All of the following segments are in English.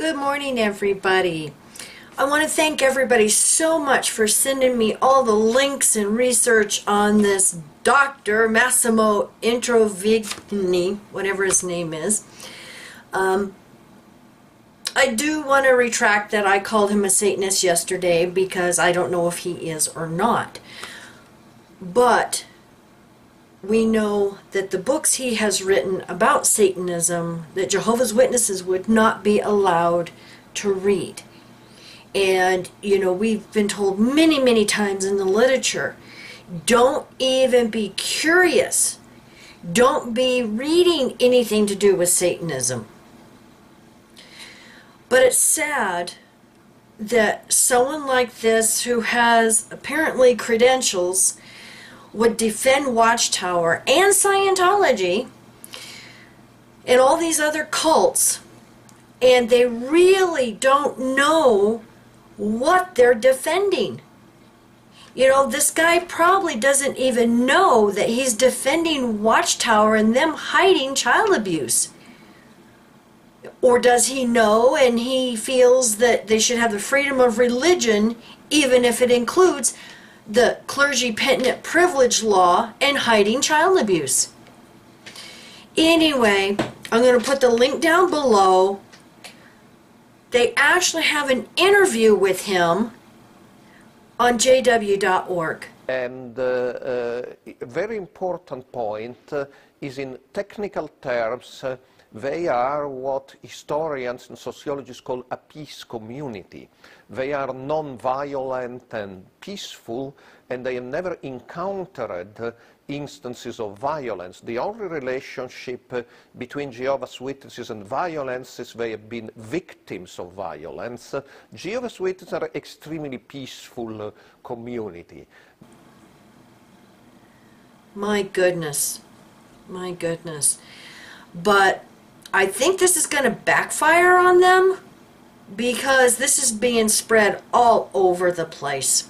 Good morning, everybody. I want to thank everybody so much for sending me all the links and research on this Dr. Massimo Introvigne, whatever his name is. Um, I do want to retract that I called him a Satanist yesterday because I don't know if he is or not. But we know that the books he has written about Satanism, that Jehovah's Witnesses would not be allowed to read. And, you know, we've been told many, many times in the literature don't even be curious. Don't be reading anything to do with Satanism. But it's sad that someone like this who has apparently credentials would defend Watchtower and Scientology and all these other cults and they really don't know what they're defending. You know, this guy probably doesn't even know that he's defending Watchtower and them hiding child abuse. Or does he know and he feels that they should have the freedom of religion even if it includes the clergy penitent privilege law and hiding child abuse? Anyway, I'm going to put the link down below. They actually have an interview with him on jw.org. And uh, uh, a very important point uh, is in technical terms, uh, they are what historians and sociologists call a peace community. They are non-violent and peaceful, and they have never encountered instances of violence. The only relationship between Jehovah's Witnesses and violence is they have been victims of violence. Jehovah's Witnesses are an extremely peaceful community. My goodness. My goodness. But I think this is going to backfire on them because this is being spread all over the place.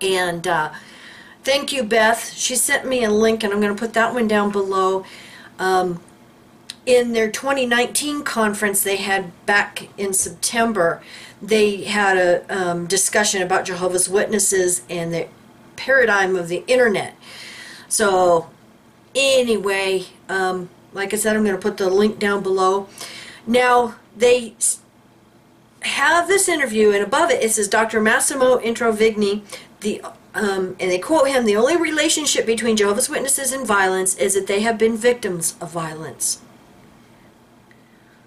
And uh, thank you, Beth. She sent me a link, and I'm going to put that one down below. Um, in their 2019 conference they had back in September, they had a um, discussion about Jehovah's Witnesses and the paradigm of the internet. So, anyway, um, like I said, I'm going to put the link down below. Now, they have this interview, and above it, it says Dr. Massimo Introvigne, the um, and they quote him, the only relationship between Jehovah's Witnesses and violence is that they have been victims of violence.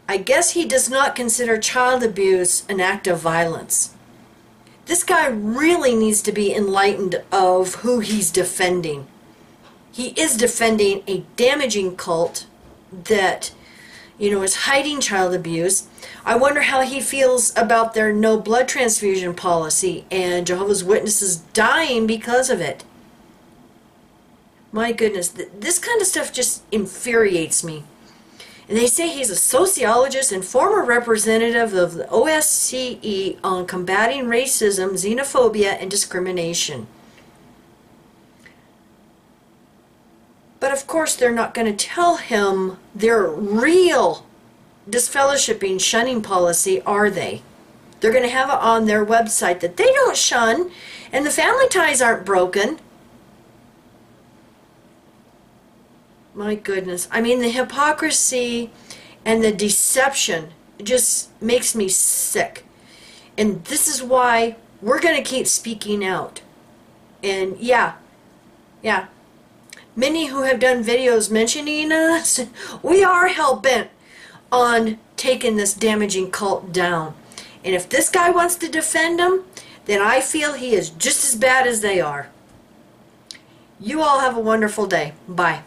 I guess he does not consider child abuse an act of violence. This guy really needs to be enlightened of who he's defending. He is defending a damaging cult that, you know, is hiding child abuse. I wonder how he feels about their no blood transfusion policy and Jehovah's Witnesses dying because of it. My goodness, th this kind of stuff just infuriates me. And they say he's a sociologist and former representative of the OSCE on combating racism, xenophobia, and discrimination. But of course, they're not going to tell him their real disfellowshipping shunning policy, are they? They're going to have it on their website that they don't shun and the family ties aren't broken. My goodness. I mean, the hypocrisy and the deception just makes me sick. And this is why we're going to keep speaking out. And yeah, yeah, many who have done videos mentioning us, we are hell-bent on taking this damaging cult down. And if this guy wants to defend them, then I feel he is just as bad as they are. You all have a wonderful day. Bye.